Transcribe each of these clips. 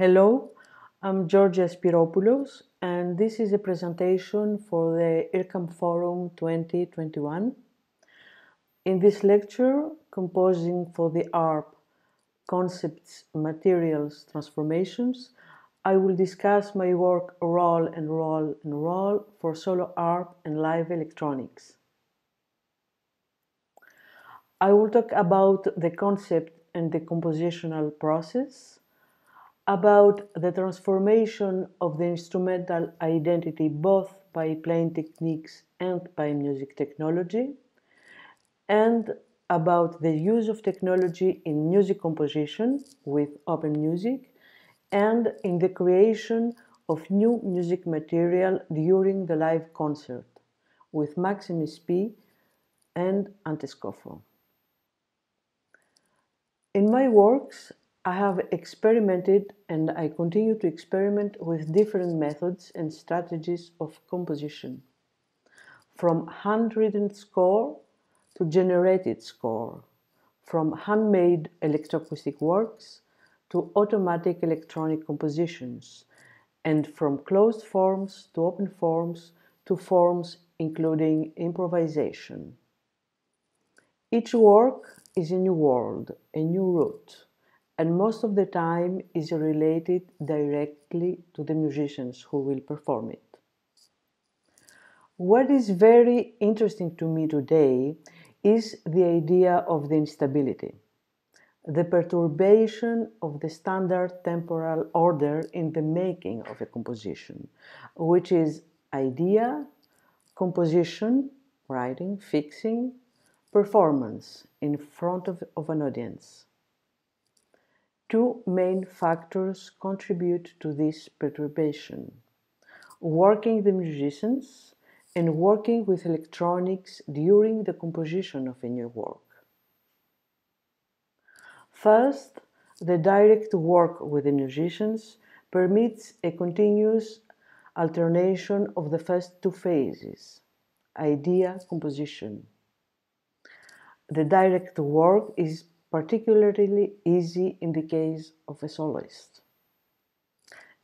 Hello, I'm Georgia Spiropoulos, and this is a presentation for the IRCAM Forum 2021. In this lecture, composing for the harp Concepts, Materials, Transformations, I will discuss my work Roll and Roll and Roll for solo harp and live electronics. I will talk about the concept and the compositional process, about the transformation of the instrumental identity both by playing techniques and by music technology, and about the use of technology in music composition with open music and in the creation of new music material during the live concert with Max MSP and Antescofo. In my works, I have experimented and I continue to experiment with different methods and strategies of composition, from handwritten score to generated score, from handmade electroacoustic works to automatic electronic compositions, and from closed forms to open forms to forms including improvisation. Each work is a new world, a new route and most of the time is related directly to the musicians who will perform it. What is very interesting to me today is the idea of the instability, the perturbation of the standard temporal order in the making of a composition, which is idea, composition, writing, fixing, performance in front of, of an audience. Two main factors contribute to this perturbation working the musicians and working with electronics during the composition of a new work. First, the direct work with the musicians permits a continuous alternation of the first two phases idea composition. The direct work is particularly easy in the case of a soloist.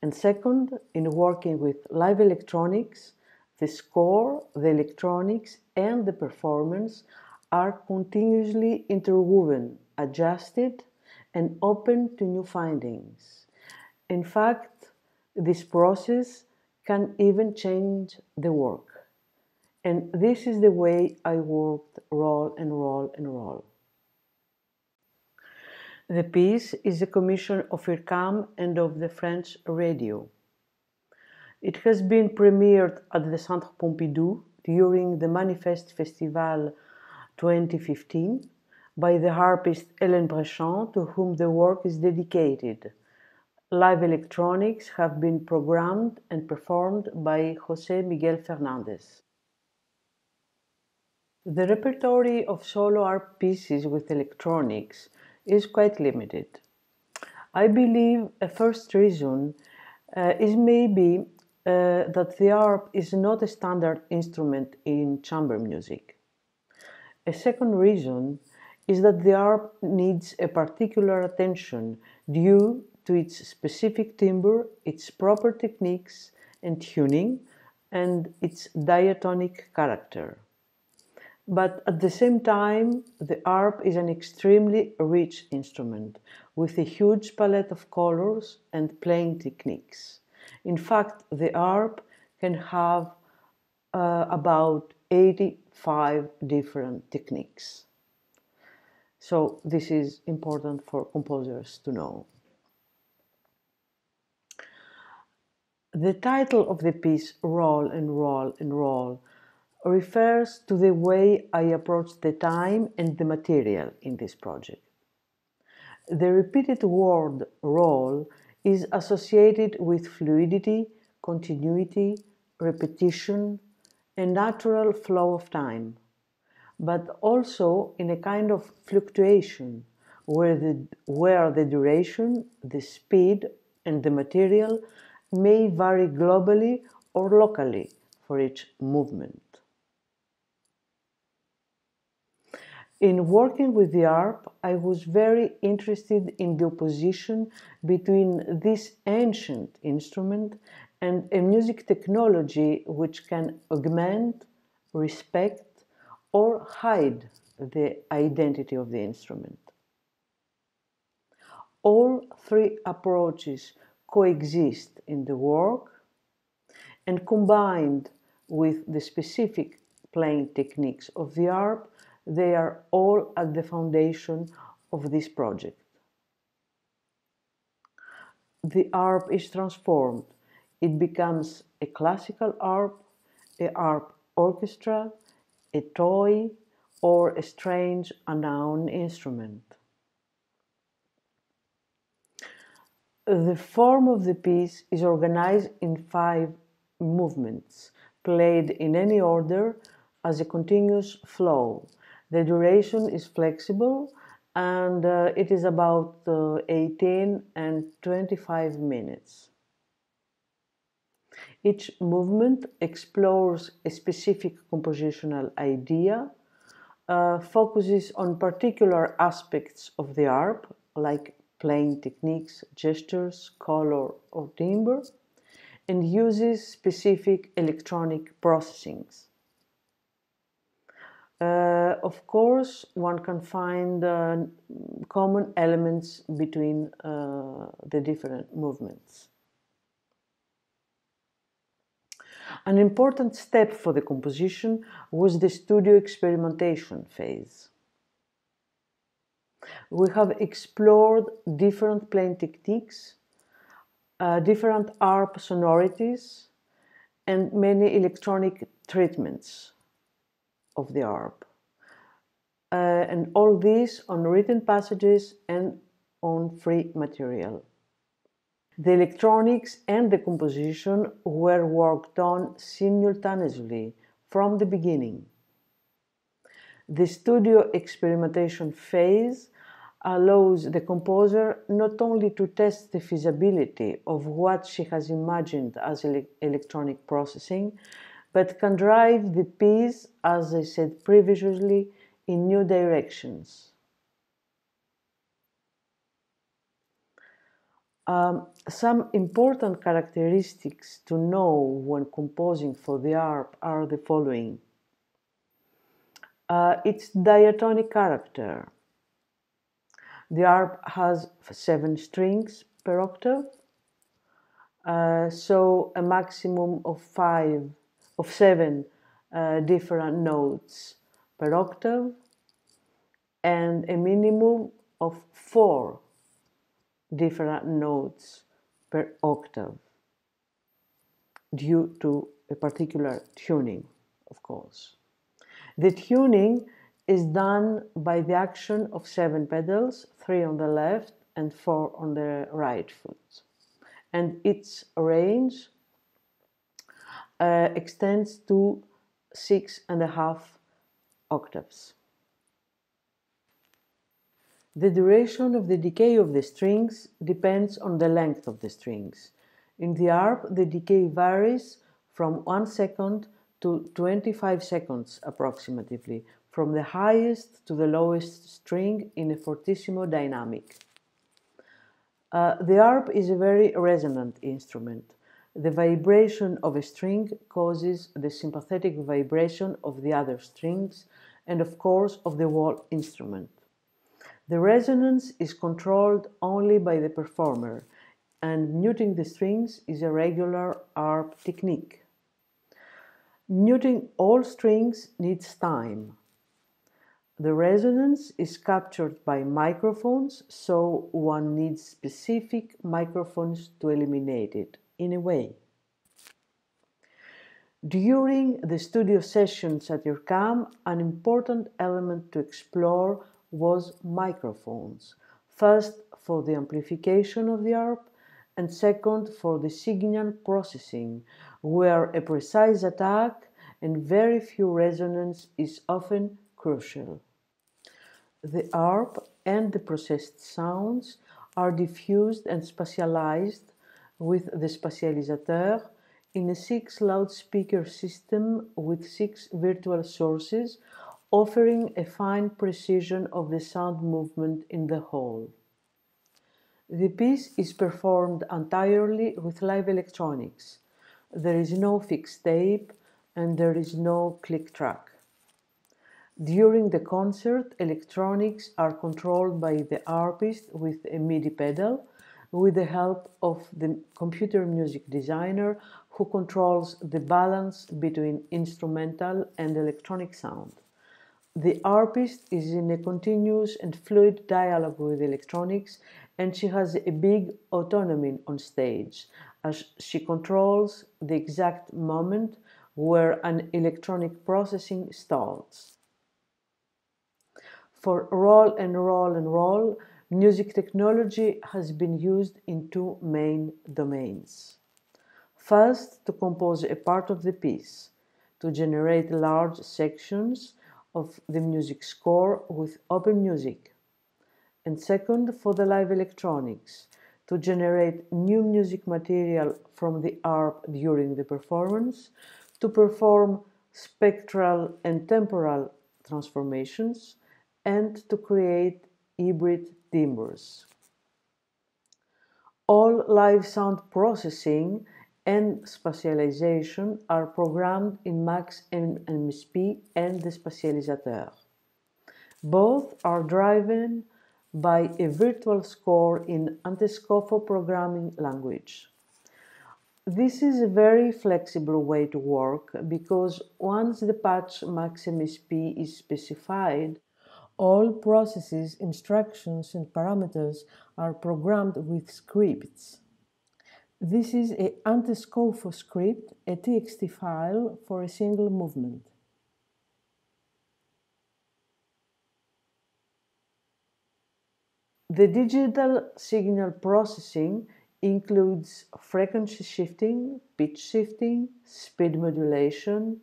And second, in working with live electronics, the score, the electronics, and the performance are continuously interwoven, adjusted, and open to new findings. In fact, this process can even change the work. And this is the way I worked roll and roll and roll. The piece is a commission of IRCAM and of the French radio. It has been premiered at the Centre Pompidou during the ManiFeste Festival 2015 by the harpist Hélène Breschand, to whom the work is dedicated. Live electronics have been programmed and performed by José Miguel Fernández. The repertory of solo harp pieces with electronics is quite limited. I believe a first reason uh, is maybe uh, that the harp is not a standard instrument in chamber music. A second reason is that the harp needs a particular attention due to its specific timbre, its proper techniques and tuning, and its diatonic character. But at the same time, the harp is an extremely rich instrument with a huge palette of colors and playing techniques. In fact, the harp can have uh, about 85 different techniques. So this is important for composers to know. The title of the piece, Roll and Roll and Roll, refers to the way I approach the time and the material in this project. The repeated word roll is associated with fluidity, continuity, repetition, a natural flow of time, but also in a kind of fluctuation where the, where the duration, the speed, and the material may vary globally or locally for each movement. In working with the harp, I was very interested in the opposition between this ancient instrument and a music technology which can augment, respect, or hide the identity of the instrument. All three approaches coexist in the work and combined with the specific playing techniques of the harp, they are all at the foundation of this project. The harp is transformed. It becomes a classical harp, a harp orchestra, a toy, or a strange unknown instrument. The form of the piece is organized in five movements, played in any order as a continuous flow. The duration is flexible and uh, it is about uh, 18 and 25 minutes. Each movement explores a specific compositional idea, uh, focuses on particular aspects of the harp, like playing techniques, gestures, color, or timbre, and uses specific electronic processings. Uh, of course, one can find uh, common elements between uh, the different movements. An important step for the composition was the studio experimentation phase. We have explored different playing techniques, uh, different harp sonorities, and many electronic treatments of the harp. Uh, and all this on written passages and on free material. The electronics and the composition were worked on simultaneously from the beginning. The studio experimentation phase allows the composer not only to test the feasibility of what she has imagined as ele electronic processing, but can drive the piece, as I said previously, in new directions. Um, some important characteristics to know when composing for the harp are the following. Uh, its diatonic character. The harp has seven strings per octave, uh, so a maximum of five, of seven uh, different notes per octave, and a minimum of four different notes per octave due to a particular tuning, of course. The tuning is done by the action of seven pedals, three on the left and four on the right foot. And its range uh, extends to six and a half octaves. The duration of the decay of the strings depends on the length of the strings. In the harp, the decay varies from 1 second to 25 seconds approximately, from the highest to the lowest string in a fortissimo dynamic. Uh, the harp is a very resonant instrument. The vibration of a string causes the sympathetic vibration of the other strings and, of course, of the whole instrument. The resonance is controlled only by the performer, and muting the strings is a regular harp technique. Muting all strings needs time. The resonance is captured by microphones, so one needs specific microphones to eliminate it, in a way. During the studio sessions at IRCAM, an important element to explore was microphones. First, for the amplification of the harp and second, for the signal processing, where a precise attack and very few resonance is often crucial. The harp and the processed sounds are diffused and spatialized with the spatialisateur in a six loudspeaker system with six virtual sources offering a fine precision of the sound movement in the whole. The piece is performed entirely with live electronics. There is no fixed tape and there is no click track. During the concert, electronics are controlled by the harpist with a MIDI pedal with the help of the computer music designer who controls the balance between instrumental and electronic sound. The harpist is in a continuous and fluid dialogue with electronics and she has a big autonomy on stage as she controls the exact moment where an electronic processing starts. For roll and roll and roll, music technology has been used in two main domains. First, to compose a part of the piece, to generate large sections of the music score with open music. And second, for the live electronics, to generate new music material from the harp during the performance, to perform spectral and temporal transformations, and to create hybrid timbres. All live sound processing and spatialization are programmed in Max MSP and the Spatialisateur. Both are driven by a virtual score in Antescofo programming language. This is a very flexible way to work because once the patch Max MSP is specified, all processes, instructions, and parameters are programmed with scripts. This is a Antescofo script, a TXT file for a single movement. The digital signal processing includes frequency shifting, pitch shifting, speed modulation,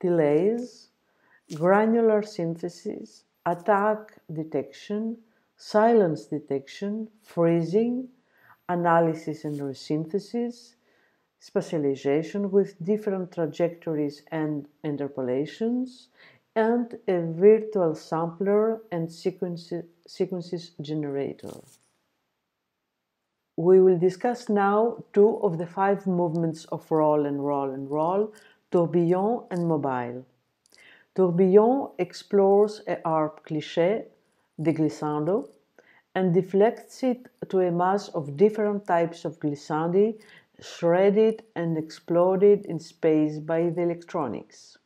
delays, granular synthesis, attack detection, silence detection, freezing, analysis and resynthesis, spatialization with different trajectories and interpolations, and a virtual sampler and sequences, sequences generator. We will discuss now two of the five movements of roll and roll and roll, tourbillon and mobile. Tourbillon explores a harp cliché, the glissando, and deflects it to a mass of different types of glissandi, shredded and exploded in space by the electronics.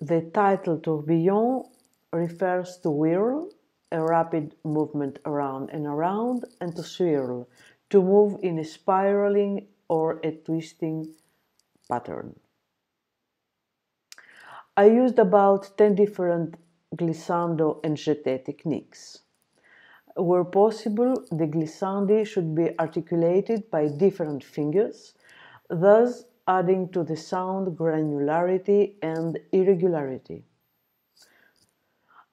The title tourbillon refers to whirl, a rapid movement around and around, and to swirl, to move in a spiraling or a twisting pattern. I used about 10 different glissando and jeté techniques. Where possible, the glissandi should be articulated by different fingers, thus adding to the sound granularity and irregularity.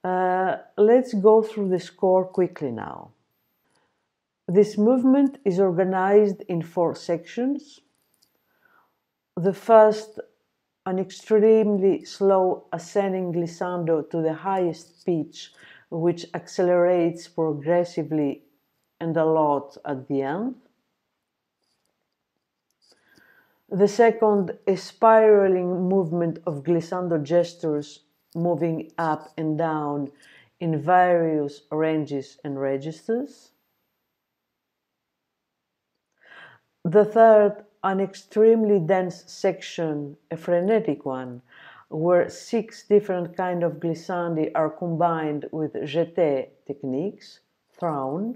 Uh, let's go through the score quickly now. This movement is organized in four sections. The first an extremely slow ascending glissando to the highest pitch, which accelerates progressively and a lot at the end. The second, a spiraling movement of glissando gestures moving up and down in various ranges and registers. The third, an extremely dense section, a frenetic one, where six different kind of glissandi are combined with jeté techniques, thrown.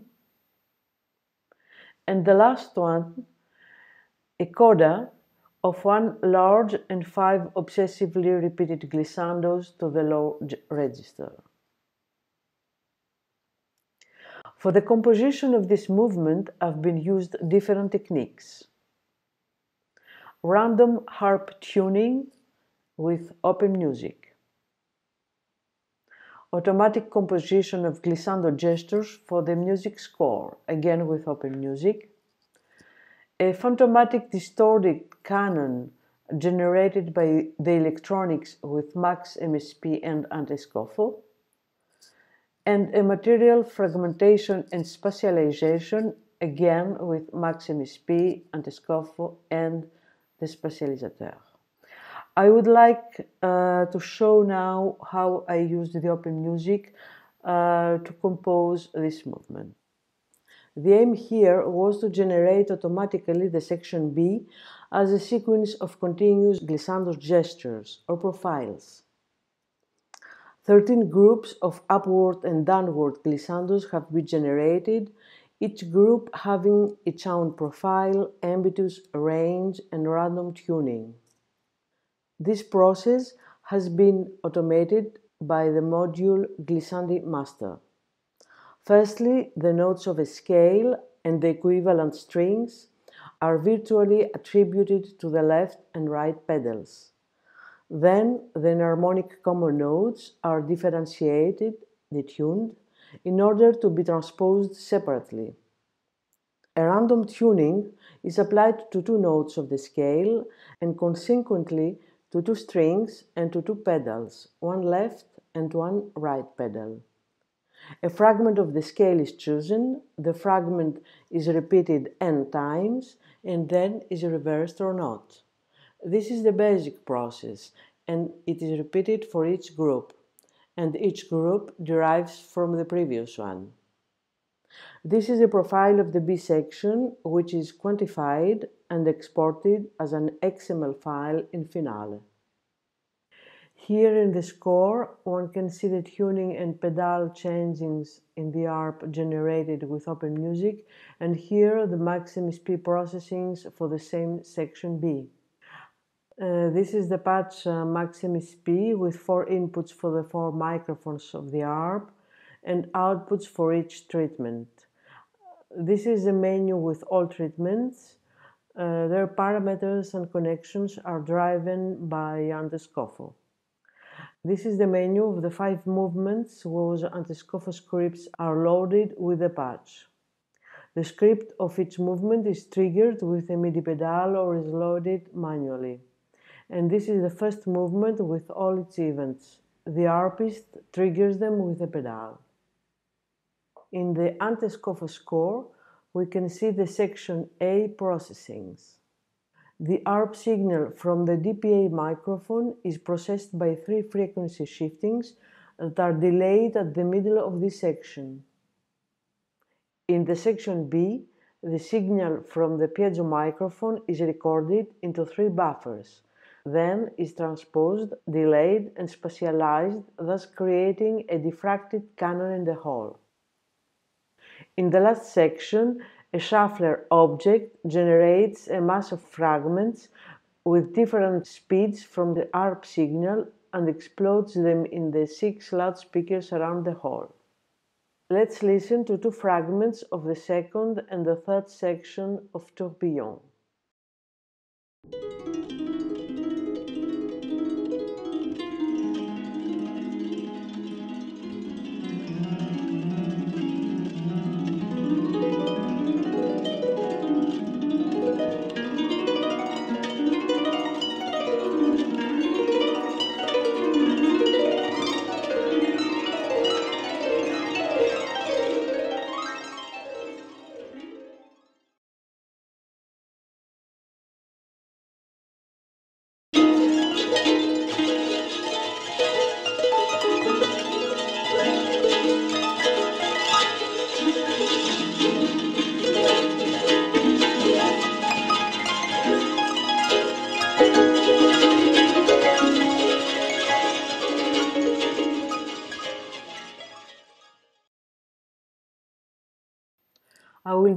And the last one, a coda of one large and five obsessively repeated glissandos to the low register. For the composition of this movement have been used different techniques random harp tuning with open music, automatic composition of glissando gestures for the music score, again with open music, a phantomatic distorted canon generated by the electronics with max MSP and Antescofo, and a material fragmentation and spatialization again with max MSP, Antescofo, and the spatialisateur. I would like uh, to show now how I used the open music uh, to compose this movement. The aim here was to generate automatically the section B as a sequence of continuous glissando gestures or profiles. 13 groups of upward and downward glissandos have been generated, each group having its own profile, ambitus, range, and random tuning. This process has been automated by the module Glissandi Master. Firstly, the notes of a scale and the equivalent strings are virtually attributed to the left and right pedals. Then the enharmonic common notes are differentiated, detuned, in order to be transposed separately. A random tuning is applied to two notes of the scale and consequently to two strings and to two pedals, one left and one right pedal. A fragment of the scale is chosen, the fragment is repeated n times, and then is reversed or not. This is the basic process, and it is repeated for each group, and each group derives from the previous one. This is the profile of the B section, which is quantified and exported as an XML file in Finale. Here in the score, one can see the tuning and pedal changings in the harp generated with Open Music, and here the Max MSP processings for the same section B. Uh, this is the patch uh, Max MSP with four inputs for the four microphones of the harp and outputs for each treatment. This is a menu with all treatments. Uh, their parameters and connections are driven by Antescofo. This is the menu of the five movements whose Antescofo scripts are loaded with the patch. The script of each movement is triggered with a MIDI pedal or is loaded manually. And this is the first movement with all its events. The harpist triggers them with a pedal. In the Antescofo score, we can see the section A processings. The harp signal from the DPA microphone is processed by three frequency shiftings that are delayed at the middle of this section. In the section B, the signal from the piezo microphone is recorded into three buffers, then is transposed, delayed and spatialized, thus creating a diffracted canon in the whole. In the last section, a shuffler object generates a mass of fragments with different speeds from the harp signal and explodes them in the six loudspeakers around the hall. Let's listen to two fragments of the second and the third section of Tourbillon.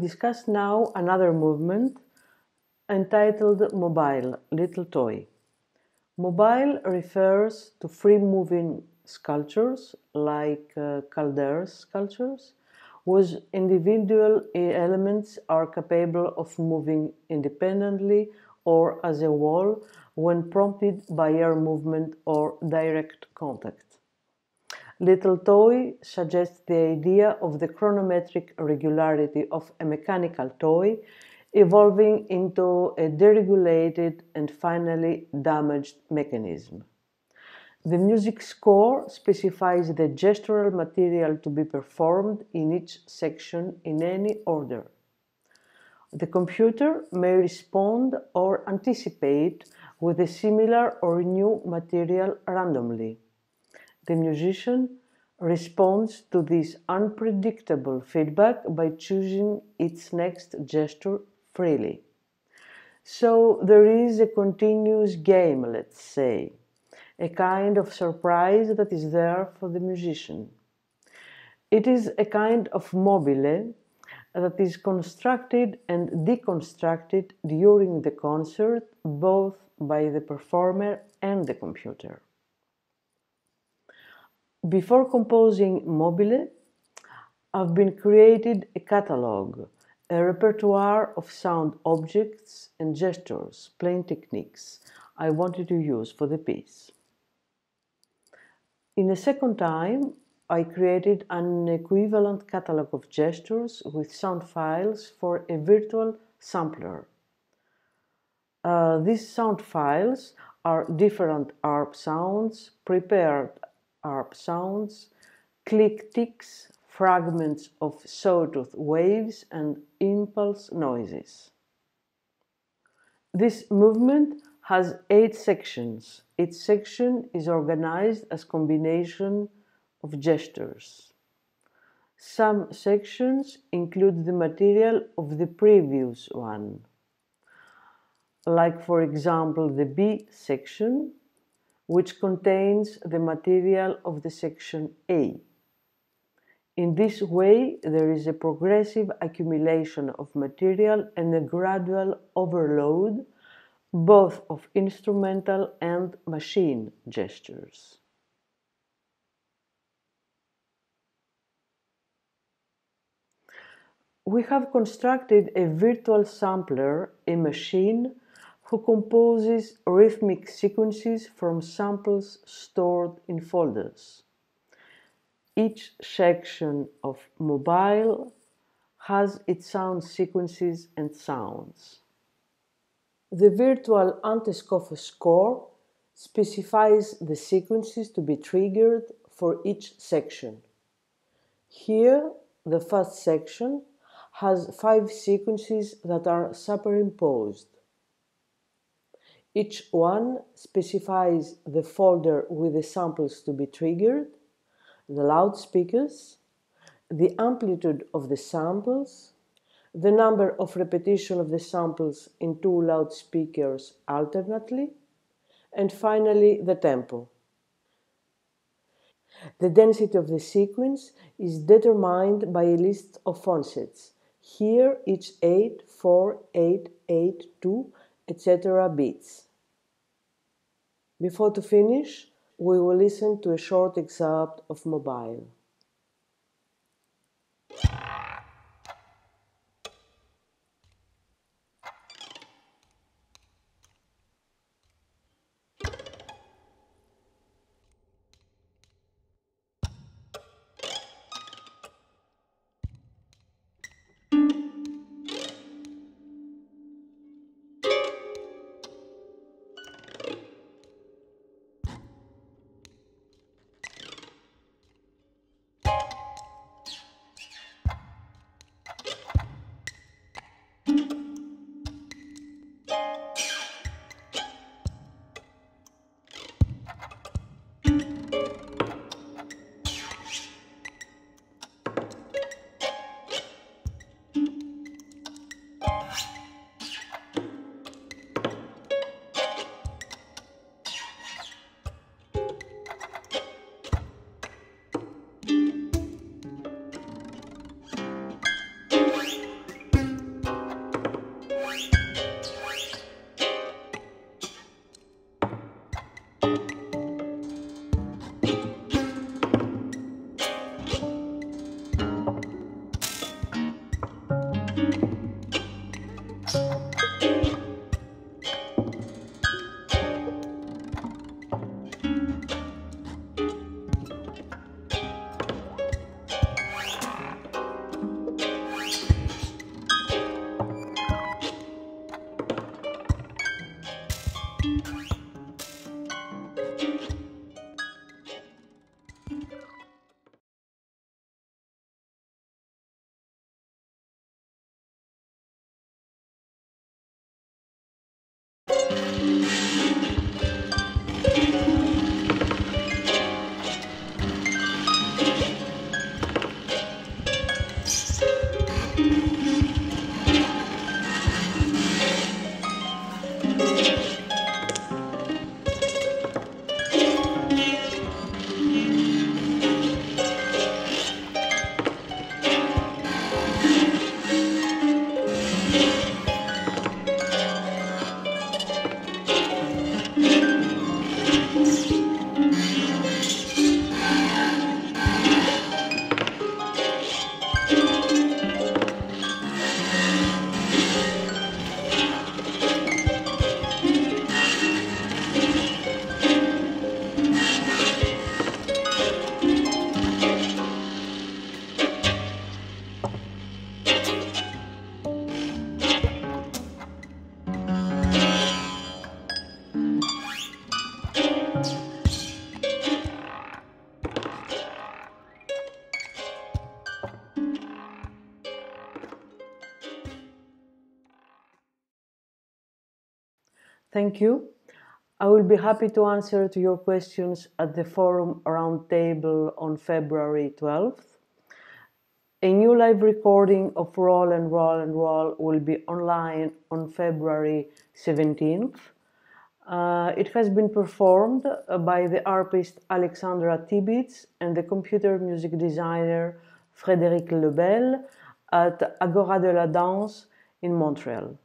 Discuss now another movement entitled Mobile, Little Toy. Mobile refers to free moving sculptures like uh, Calder's sculptures, whose individual elements are capable of moving independently or as a wall when prompted by air movement or direct contact. Little toy suggests the idea of the chronometric regularity of a mechanical toy evolving into a deregulated and finally damaged mechanism. The music score specifies the gestural material to be performed in each section in any order. The computer may respond or anticipate with a similar or new material randomly. The musician responds to this unpredictable feedback by choosing its next gesture freely. So there is a continuous game, let's say, a kind of surprise that is there for the musician. It is a kind of mobile that is constructed and deconstructed during the concert both by the performer and the computer. Before composing Mobile, I've been created a catalog, a repertoire of sound objects and gestures, playing techniques I wanted to use for the piece. In a second time, I created an equivalent catalog of gestures with sound files for a virtual sampler. Uh, these sound files are different harp sounds prepared harp sounds, click ticks, fragments of sawtooth waves, and impulse noises. This movement has eight sections. Each section is organized as combination of gestures. Some sections include the material of the previous one, like for example the B section which contains the material of the section A. In this way, there is a progressive accumulation of material and a gradual overload both of instrumental and machine gestures. We have constructed a virtual sampler, a machine who composes rhythmic sequences from samples stored in folders. Each section of mobile has its sound sequences and sounds. The virtual Antescofo score specifies the sequences to be triggered for each section. Here, the first section has five sequences that are superimposed. Each one specifies the folder with the samples to be triggered, the loudspeakers, the amplitude of the samples, the number of repetition of the samples in two loudspeakers alternately, and finally the tempo. The density of the sequence is determined by a list of phone. Here each 8, 4, 8, 8, 2 etc. beats. Before to finish, we will listen to a short excerpt of Mobile. Thank you. I will be happy to answer to your questions at the forum roundtable on February 12th. A new live recording of Roll and Roll and Roll will be online on February 17th. Uh, it has been performed by the harpist Alexandra Tibbitts and the computer music designer Frédéric Lebel at Agora de la Danse in Montreal.